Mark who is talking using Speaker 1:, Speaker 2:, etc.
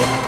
Speaker 1: Yeah.